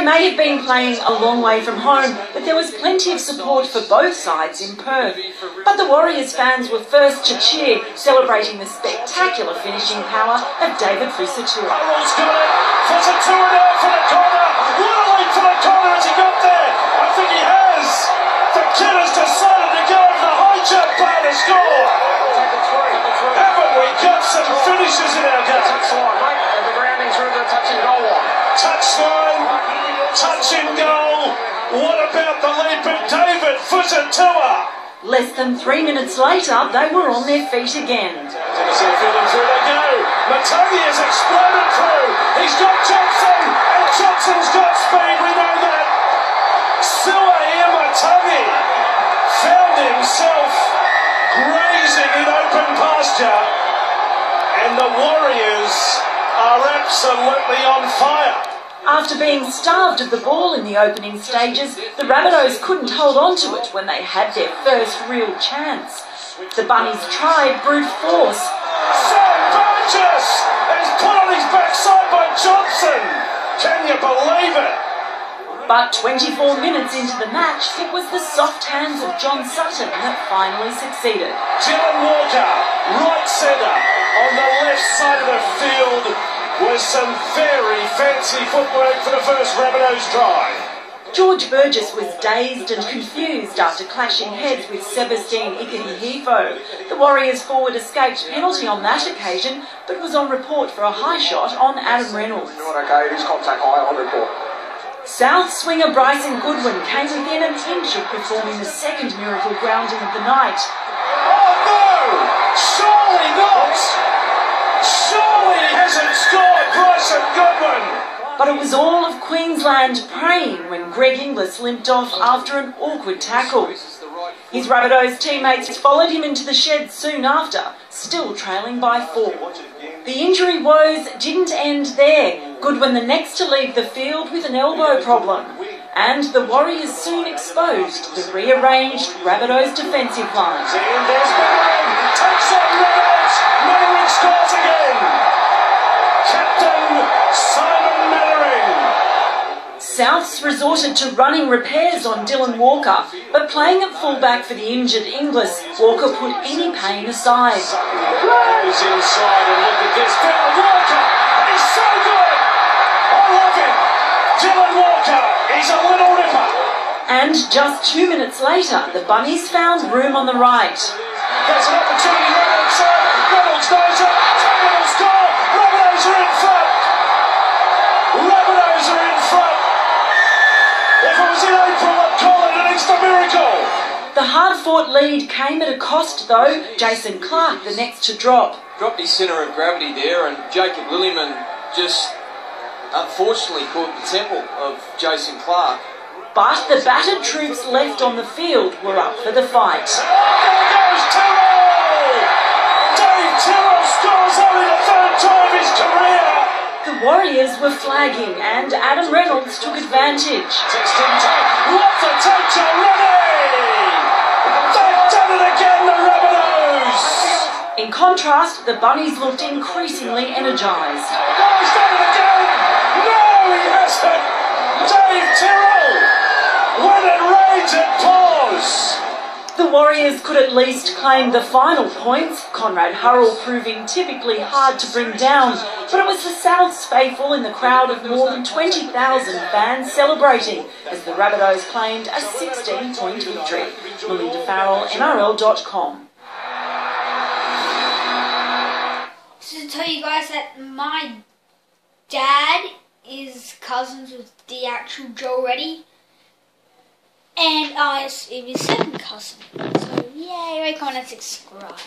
They may have been playing a long way from home, but there was plenty of support for both sides in Perth. But the Warriors fans were first to cheer, celebrating the spectacular finishing power of David Fusitu'a. Harold's got it. Fusitu'a now for the corner. What a leap for the corner as he got there. I think he has. The kid has decided to go over the high jump bar to score. Haven't we got some finishes in our game? Touchline, touch and goal. What about the leap of David Fusitu'a? Less than three minutes later, they were on their feet again. Tennessee feeling through they go. Matagi has exploded through. He's got Johnson, and Johnson's got speed. We know that. Suaia Matagi found himself grazing in open pasture, and the Warriors are absolutely on fire. After being starved of the ball in the opening stages, the Rabbitohs couldn't hold on to it when they had their first real chance. The Bunnies tried brute force, Sam Burgess is put on his backside by Johnson. Can you believe it? but 24 minutes into the match, it was the soft hands of John Sutton that finally succeeded. Dylan Walker, right centre, on the left side of the field, was some very fancy footwork for the first Rabbitohs try. George Burgess was dazed and confused after clashing heads with Sebastine Ikahihifo. The Warriors forward escaped penalty on that occasion, but was on report for a high shot on Adam Reynolds. Not okay, it is contact high on report. Souths winger Bryson Goodwin came within an inch of performing the second miracle grounding of the night. Oh no! Surely But it was all of Queensland praying when Greg Inglis limped off after an awkward tackle. His Rabbitohs teammates followed him into the shed soon after, still trailing by four. The injury woes didn't end there. Goodwin the next to leave the field with an elbow problem. And the Warriors soon exposed the rearranged Rabbitohs defensive line. And there's Mannering, takes on Reynolds, Mannering scores again! Souths resorted to running repairs on Dylan Walker, but playing at fullback for the injured Inglis, Walker put any pain aside. Goes inside and look at this. Dylan Walker is so good! I love him! Dylan Walker is a little ripper! And just two minutes later, the Bunnies found room on the right. There's an opportunity If it was in April, I'd call it an Easter miracle. The hard fought lead came at a cost, though. Jason Clark, the next to drop. dropped his centre of gravity there, and Jacob Lillyman just unfortunately caught the temple of Jason Clark. But the battered troops left on the field were up for the fight. There goes Tyrrell. Dave Tyrrell scores only the third time of his career. Warriors were flagging, and Adam Reynolds took advantage. Time. What the touch already? They've done it again, the Rabbitohs. In contrast, the Bunnies looked increasingly energised. No, The Warriors could at least claim the final points, Konrad Hurrell proving typically hard to bring down, but it was the South's faithful in the crowd of more than 20,000 fans celebrating as the Rabbitohs claimed a 16 point victory. Melinda Farrell, NRL.com. To tell you guys that my dad is cousins with the actual Joe Reddy, and I am his second cousin. So yay, rate, comment, and subscribe.